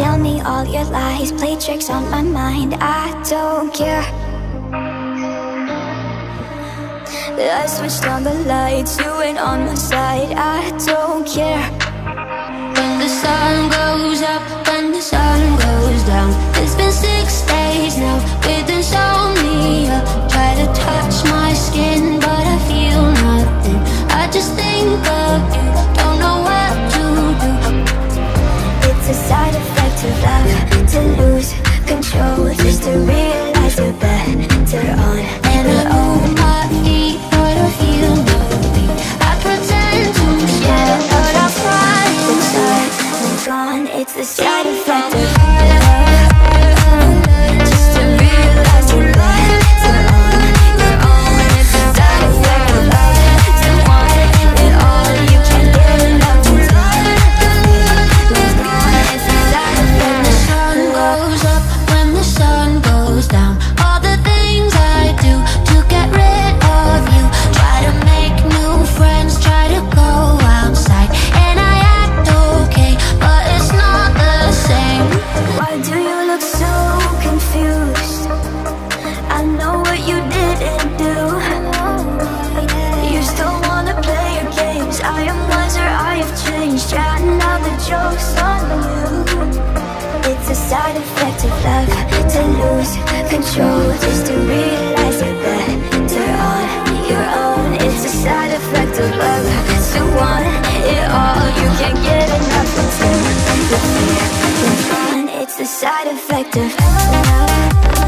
Tell me all your lies, play tricks on my mind. I don't care. I switched on the lights, you ain't on my side. I don't Try to find the jokes on you It's a side effect of love To lose control. Just to realize you're better on your own. It's a side effect of love. To want it all You can't get enough of it. It's a side effect of love.